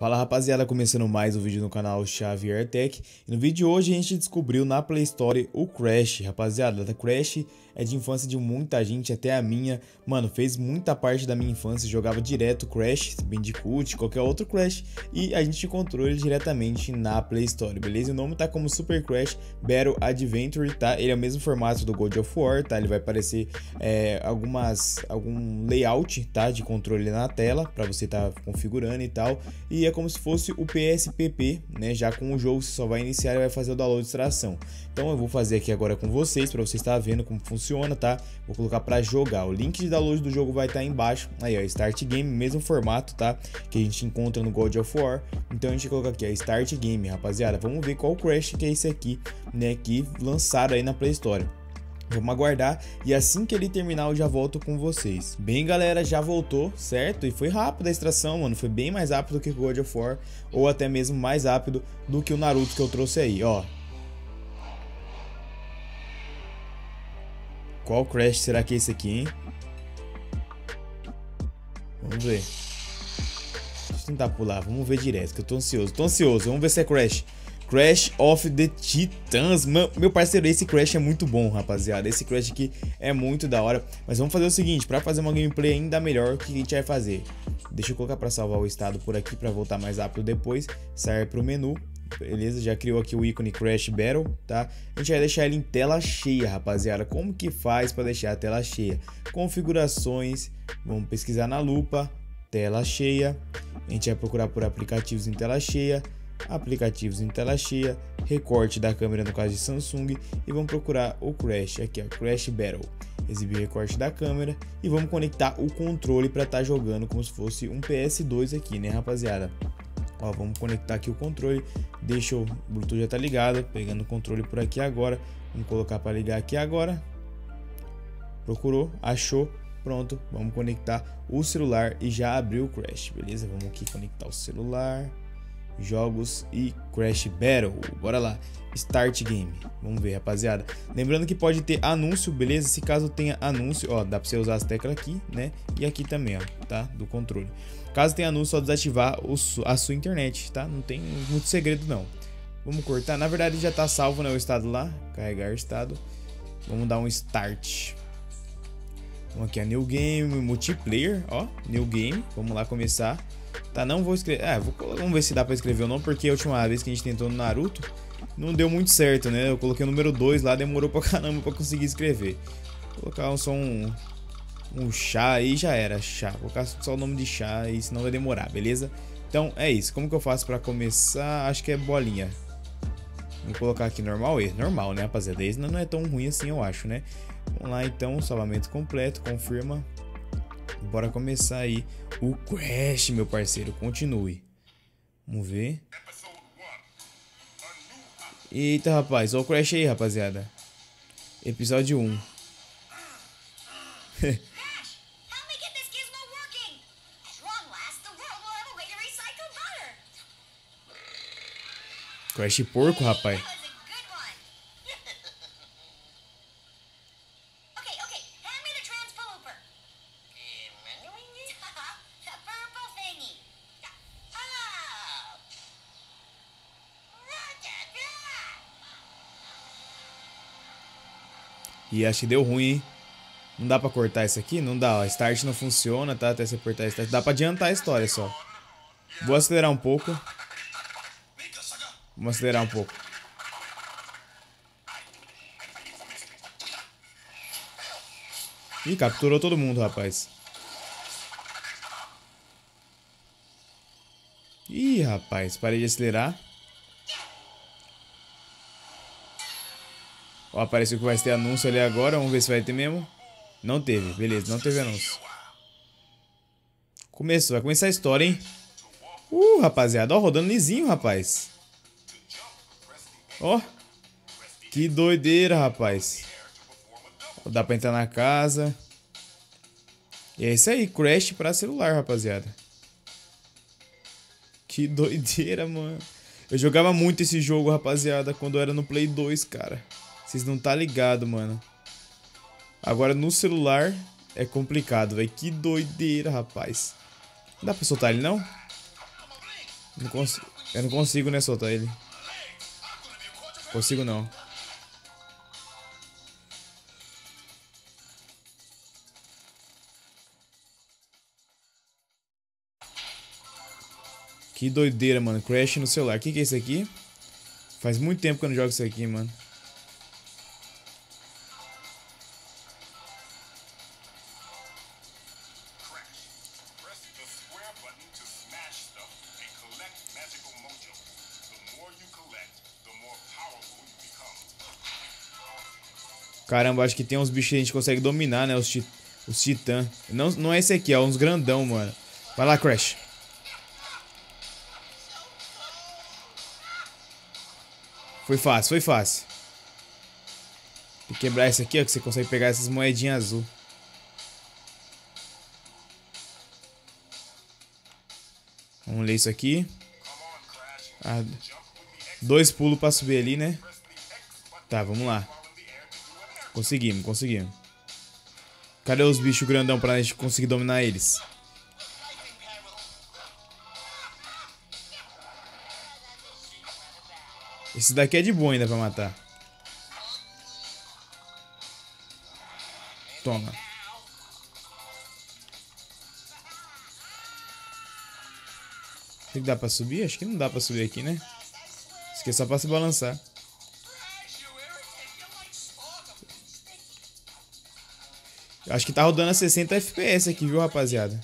Fala rapaziada, começando mais um vídeo no canal Xavier Tech e no vídeo de hoje a gente descobriu na Play Store o Crash, rapaziada, da Crash é de infância de muita gente, até a minha, mano, fez muita parte da minha infância, jogava direto Crash, Bandicoot, qualquer outro Crash e a gente encontrou ele diretamente na Play Store, beleza? O nome tá como Super Crash Battle Adventure, tá? Ele é o mesmo formato do God of War, tá? Ele vai aparecer é, algumas, algum layout, tá? De controle na tela, para você tá configurando e tal, e é como se fosse o PSPP, né? Já com o jogo você só vai iniciar e vai fazer o download de extração. Então eu vou fazer aqui agora com vocês, para você estar vendo como funciona tá? Vou colocar para jogar. O link de download do jogo vai estar tá embaixo. Aí, ó, Start Game, mesmo formato, tá? Que a gente encontra no God of War. Então a gente coloca aqui, ó, Start Game, rapaziada. Vamos ver qual Crash que é esse aqui, né? Que lançaram aí na Play Store. Vamos aguardar e assim que ele terminar eu já volto com vocês. Bem, galera, já voltou, certo? E foi rápido a extração, mano. Foi bem mais rápido que o God of War ou até mesmo mais rápido do que o Naruto que eu trouxe aí, ó. Qual Crash será que é esse aqui, hein? Vamos ver. Deixa eu tentar pular. Vamos ver direto, que eu tô ansioso. Tô ansioso. Vamos ver se é Crash. Crash of the Titans. Meu parceiro, esse Crash é muito bom, rapaziada. Esse Crash aqui é muito da hora. Mas vamos fazer o seguinte, para fazer uma gameplay ainda melhor, o que a gente vai fazer? Deixa eu colocar para salvar o estado por aqui, para voltar mais rápido depois. Sair pro menu beleza? Já criou aqui o ícone Crash Battle, tá? A gente vai deixar ele em tela cheia, rapaziada. Como que faz para deixar a tela cheia? Configurações, vamos pesquisar na lupa, tela cheia. A gente vai procurar por aplicativos em tela cheia, aplicativos em tela cheia, recorte da câmera no caso de Samsung e vamos procurar o Crash aqui, ó, Crash Battle. Exibir recorte da câmera e vamos conectar o controle para estar tá jogando como se fosse um PS2 aqui, né, rapaziada? Ó, vamos conectar aqui o controle. Deixa o Bluetooth já tá ligado. Pegando o controle por aqui agora. Vamos colocar para ligar aqui agora. Procurou, achou, pronto. Vamos conectar o celular e já abriu o Crash, beleza? Vamos aqui conectar o celular, jogos e Crash Battle. Bora lá. Start Game. Vamos ver, rapaziada. Lembrando que pode ter anúncio, beleza? Se caso tenha anúncio, ó, dá para você usar as teclas aqui, né? E aqui também, ó, tá? Do controle. Caso tenha anúncio, só desativar a sua internet, tá? Não tem muito segredo, não. Vamos cortar. Na verdade, já tá salvo, né? O estado lá. Carregar estado. Vamos dar um start. Vamos aqui, a New Game, Multiplayer, ó. New Game. Vamos lá começar. Tá, não vou escrever. Ah, vou... vamos ver se dá pra escrever ou não, porque a última vez que a gente tentou no Naruto, não deu muito certo, né? Eu coloquei o número 2 lá, demorou pra caramba pra conseguir escrever. Vou colocar só um, um chá aí já era, chá. Vou colocar só o nome de chá e senão vai demorar, beleza? Então é isso. Como que eu faço pra começar? Acho que é bolinha. Vou colocar aqui normal e normal, né, rapaziada? Esse não é tão ruim assim, eu acho, né? Vamos lá então, salvamento completo, confirma. Bora começar aí o Crash, meu parceiro. Continue. Vamos ver. Eita, rapaz. Olha o Crash aí, rapaziada. Episódio 1. Crash porco, rapaz. E acho que deu ruim, hein? Não dá pra cortar isso aqui? Não dá, ó. Start não funciona, tá? Até você apertar start. Dá pra adiantar a história só. Vou acelerar um pouco. Vamos acelerar um pouco. Ih, capturou todo mundo, rapaz. Ih, rapaz, parei de acelerar. Ó, apareceu que vai ter anúncio ali agora. Vamos ver se vai ter mesmo. Não teve, beleza, não teve anúncio. Começou, vai começar a história, hein? Uh, rapaziada, ó, rodando lisinho, rapaz. Ó, que doideira, rapaz. Dá pra entrar na casa. E é isso aí, Crash pra celular, rapaziada. Que doideira, mano. Eu jogava muito esse jogo, rapaziada, quando eu era no Play 2, cara. Vocês não tá ligado, mano. Agora no celular é complicado, velho. Que doideira, rapaz. Não dá pra soltar ele, não? Não consigo, eu não consigo, né, soltar ele. Consigo não. Que doideira, mano. Crash no celular. O que, que é isso aqui? Faz muito tempo que eu não jogo isso aqui, mano. Caramba, acho que tem uns bichos que a gente consegue dominar, né? Os, ti os titã. Não, não é esse aqui, é uns grandão, mano. Vai lá, Crash. Foi fácil, foi fácil. Tem que quebrar esse aqui, ó, que você consegue pegar essas moedinhas azul. Vamos ler isso aqui. Ah, dois pulos pra subir ali, né? Tá, vamos lá. Conseguimos, conseguimos. Cadê os bichos grandão pra gente conseguir dominar eles? Esse daqui é de boa ainda pra matar. Toma. Tem que dar pra subir? Acho que não dá pra subir aqui, né? Isso aqui é só pra se balançar. Acho que tá rodando a 60 FPS aqui, viu, rapaziada?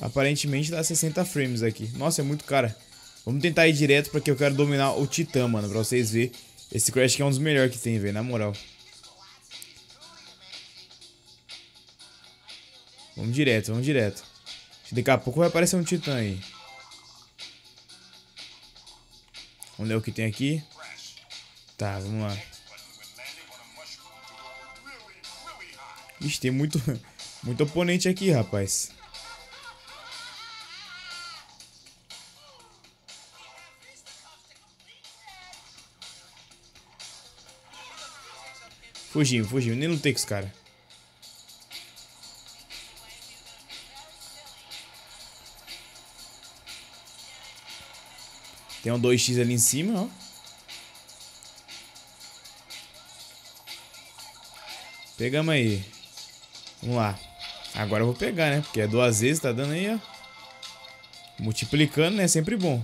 Aparentemente dá 60 frames aqui. Nossa, é muito cara. Vamos tentar ir direto porque eu quero dominar o Titã, mano. Pra vocês verem. Esse Crash é um dos melhores que tem, velho. Na moral. Vamos direto, vamos direto. Daqui a pouco vai aparecer um Titã aí. Vamos ler o que tem aqui. Tá, vamos lá. Ixi, tem muito, muito oponente aqui, rapaz. Fugimos, fugimos. Nem lutei com os caras. Tem um 2x ali em cima, ó. Pegamos aí. Vamos lá. Agora eu vou pegar, né? Porque é duas vezes, tá dando aí, ó. Multiplicando, né? Sempre bom.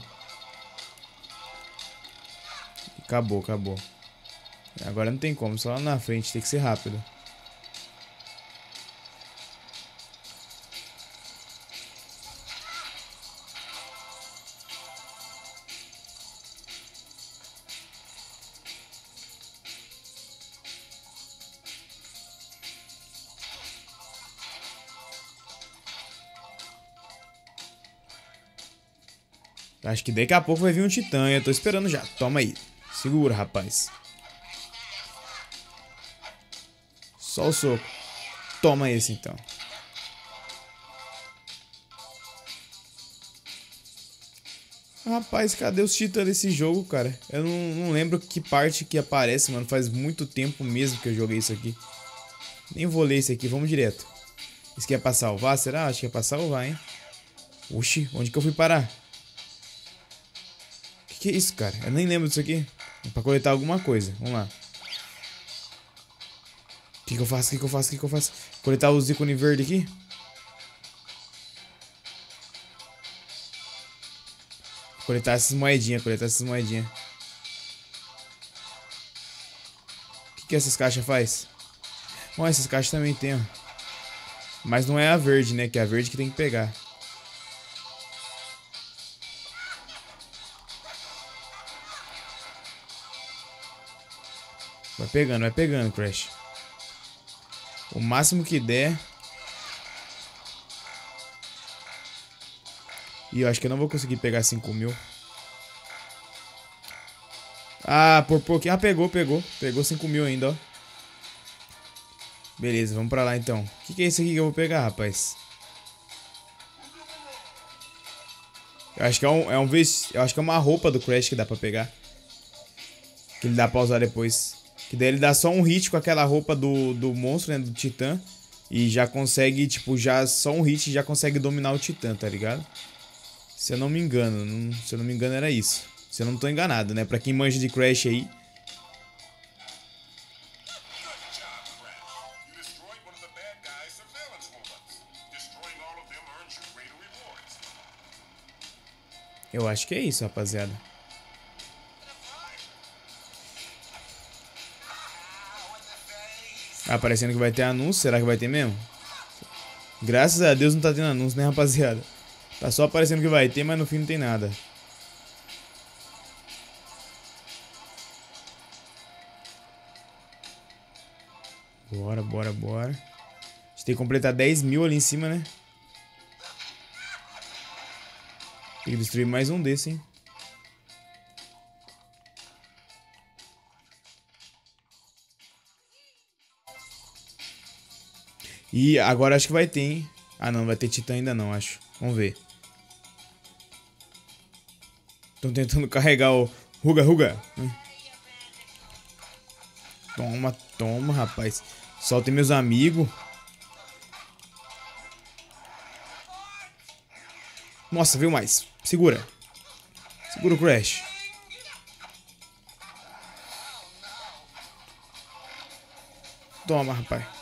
Acabou, acabou. Agora não tem como, só lá na frente, tem que ser rápido. Acho que daqui a pouco vai vir um titã, eu tô esperando já. Toma aí. Segura, rapaz. Só o soco. Toma esse então. Rapaz, cadê os titãs desse jogo, cara? Eu não, não, lembro que parte que aparece, mano. Faz muito tempo mesmo que eu joguei isso aqui. Nem vou ler esse aqui, vamos direto. Isso aqui é pra salvar, será? Acho que é pra salvar, hein? Oxi, onde que eu fui parar? Que é isso, cara? Eu nem lembro disso aqui. É pra coletar alguma coisa. Vamos lá. O que, que eu faço? O que, que eu faço? O que, que eu faço? Coletar os ícones verdes aqui? Coletar essas moedinhas, coletar essas moedinhas. O que, que essas caixas faz? Bom, essas caixas também tem, ó. Mas não é a verde, né? Que é a verde que tem que pegar. Pegando, vai pegando, Crash. O máximo que der. E eu acho que eu não vou conseguir pegar 5 mil. Ah, por pouquinho. Ah, pegou, pegou. Pegou 5 mil ainda, ó. Beleza, vamos pra lá então. O que, que é isso aqui que eu vou pegar, rapaz? Eu acho que é um, é um Eu acho que é uma roupa do Crash que dá pra pegar. Que ele dá pra usar depois. Que daí ele dá só um hit com aquela roupa do, do monstro, né? Do titã. E já consegue, tipo, já só um hit já consegue dominar o Titã, tá ligado? Se eu não me engano, não, se eu não me engano era isso. Se eu não tô enganado, né? Pra quem manja de Crash aí, Eu acho que é isso, rapaziada. Ah, parecendo que vai ter anúncio. Será que vai ter mesmo? Graças a Deus não tá tendo anúncio, né, rapaziada? Tá só aparecendo que vai ter, mas no fim não tem nada. Bora, bora, bora. A gente tem que completar 10 mil ali em cima, né? Tem que destruir mais um desse, hein? E agora acho que vai ter, hein? Ah, não, vai ter titã ainda não, acho. Vamos ver. Estão tentando carregar o... Ruga, ruga. Toma, toma, rapaz. Soltem meus amigos. Nossa, veio mais. Segura. Segura o Crash. Toma, rapaz.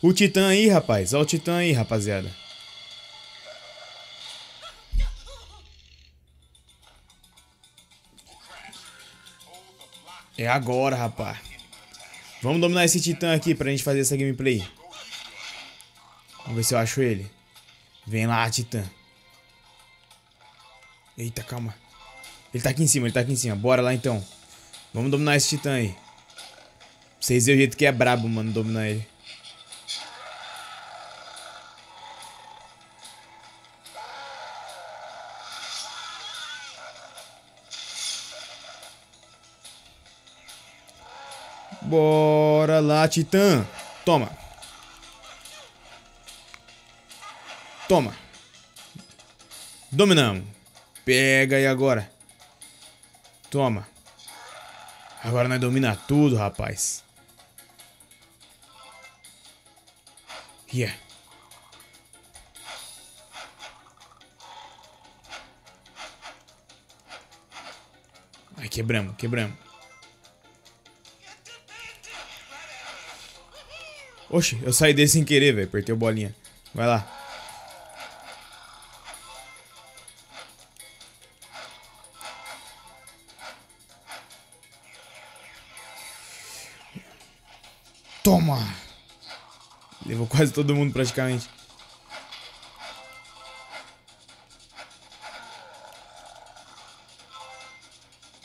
O Titã aí, rapaz. Olha o Titã aí, rapaziada. É agora, rapaz. Vamos dominar esse Titã aqui pra gente fazer essa gameplay. Vamos ver se eu acho ele. Vem lá, Titã. Eita, calma. Ele tá aqui em cima, ele tá aqui em cima. Bora lá, então. Vamos dominar esse Titã aí. Pra vocês verem o jeito que é brabo, mano, dominar ele. Bora lá, Titã. Toma. Toma. Dominamos. Pega aí agora. Toma. Agora nós domina tudo, rapaz. Yeah. Ai, quebramos, quebramos. Oxe, eu saí desse sem querer, velho. Apertei o bolinha. Vai lá. Toma! Levou quase todo mundo praticamente.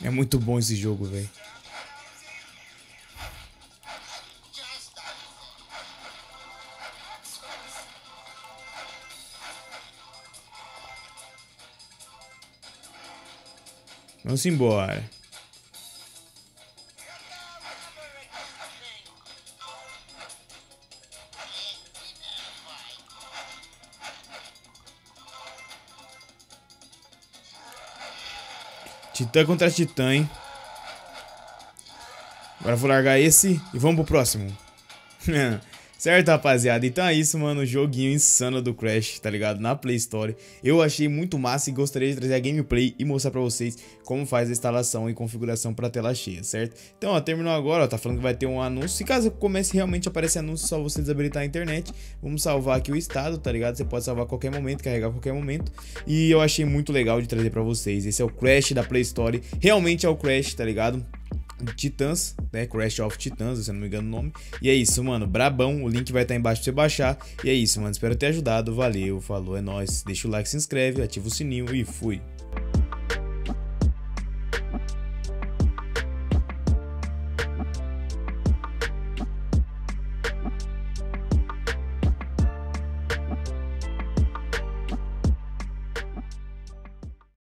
É muito bom esse jogo, velho. Vamos embora. Titã contra Titã, hein? Agora vou largar esse e vamos pro próximo. Certo, rapaziada? Então é isso, mano. Joguinho insano do Crash, tá ligado? Na Play Store. Eu achei muito massa e gostaria de trazer a gameplay e mostrar pra vocês como faz a instalação e configuração pra tela cheia, certo? Então, ó, terminou agora, ó. Tá falando que vai ter um anúncio. E caso comece realmente a aparecer anúncio, só você desabilitar a internet. Vamos salvar aqui o estado, tá ligado? Você pode salvar a qualquer momento, carregar a qualquer momento. E eu achei muito legal de trazer pra vocês. Esse é o Crash da Play Store. Realmente é o Crash, tá ligado? Titãs, né? Crash of Titans, se eu não me engano o nome. E é isso, mano. Brabão. O link vai estar embaixo pra você baixar. E é isso, mano. Espero ter ajudado. Valeu, falou, é nóis. Deixa o like, se inscreve, ativa o sininho e fui.